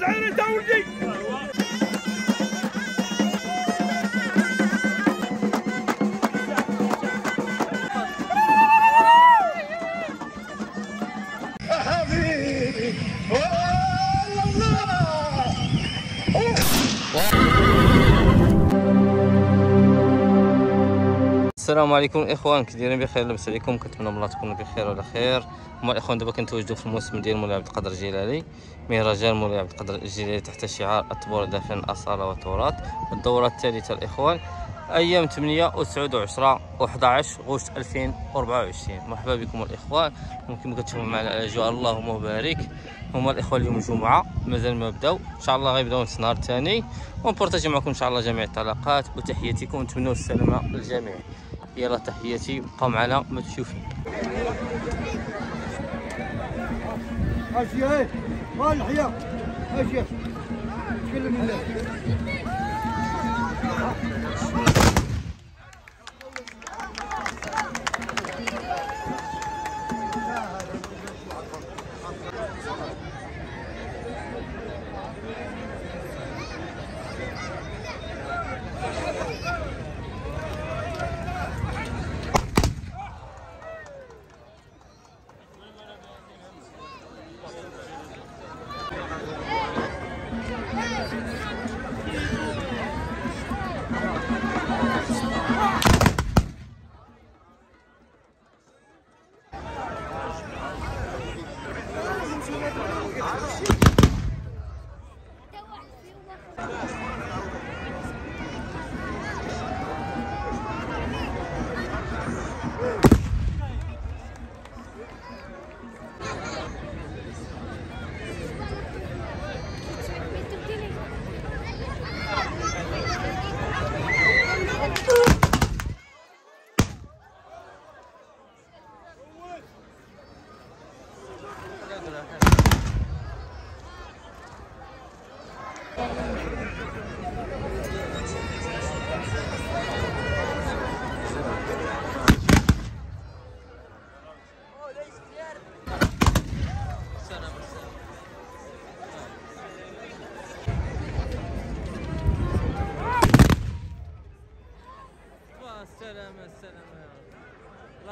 زعير انت السلام عليكم الاخوان كي دايرين بخير لاباس عليكم كنتمنى من الله تكونوا بخير وعلى خير. هما الإخوان دابا كنتواجدوا في الموسم ديال مولاي عبد القادر الجيلاني مهرجان مولاي عبد القادر الجيلاني تحت شعار الطبور دافن الاصاله والتراث الدورة الثالثة الإخوان أيام 8 و9 و10 و11 غشت 2024 مرحبا بكم الإخوان ممكن كتشوفوا معنا الاجواء اللهم بارك هما الإخوان اليوم الجمعة مازال ما بداو. إن شاء الله غيبداو النهار الثاني ونبارطاجي معكم إن شاء الله جميع الطلقات وتحياتكم ونتمنوا السلامة للجميع. يلا تحياتي. بقاو معنا ما تشوفين. الحياة. ماشي تكلم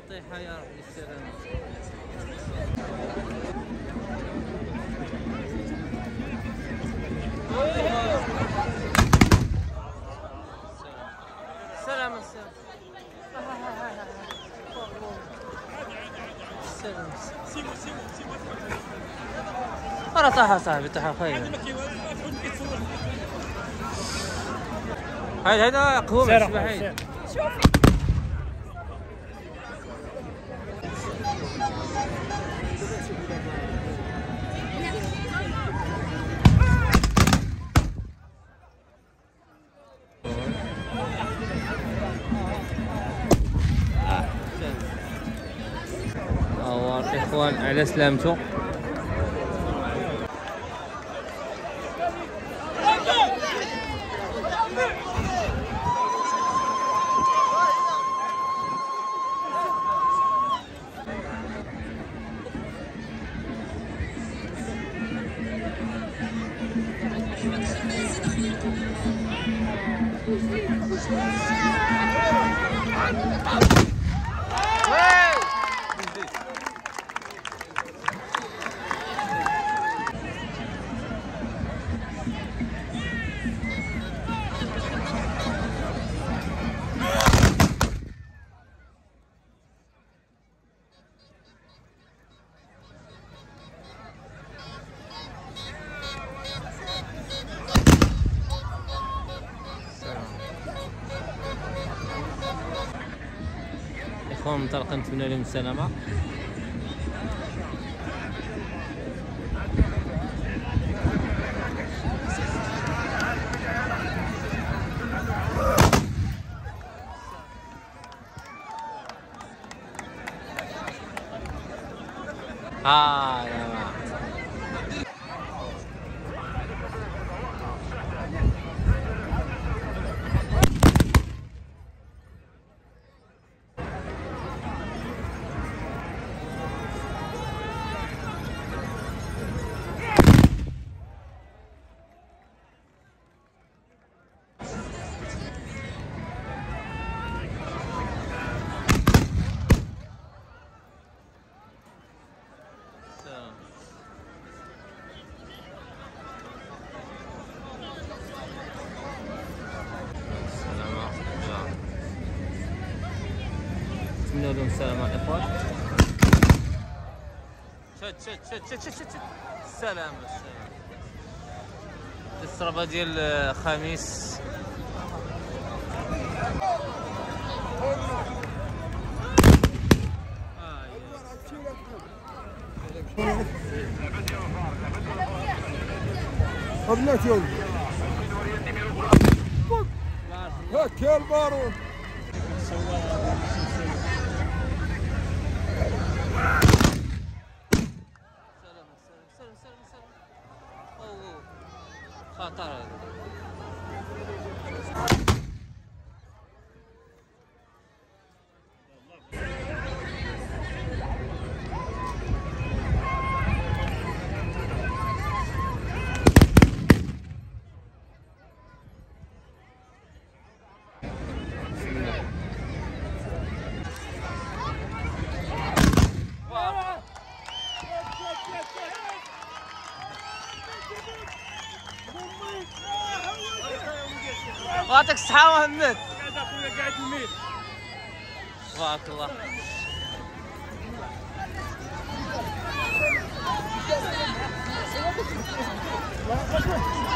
طيحة يا رب السلامة سلامة السلامة السلامة أنا طاح صاحبي طاح خير. هاي هذا قهوة مش الإخوان على سلامته اخوان منطلقه نتمنى لهم السلامة. آه يا جماعة السلامة الإخوان شد شد شد شد شد شد شد السلامة السلامة السربة ديال آه، خميس. قبلت يوم. هات يا البارون. まあただ وعطيك الصحة محمد بارك الله.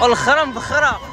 والخرم بخرا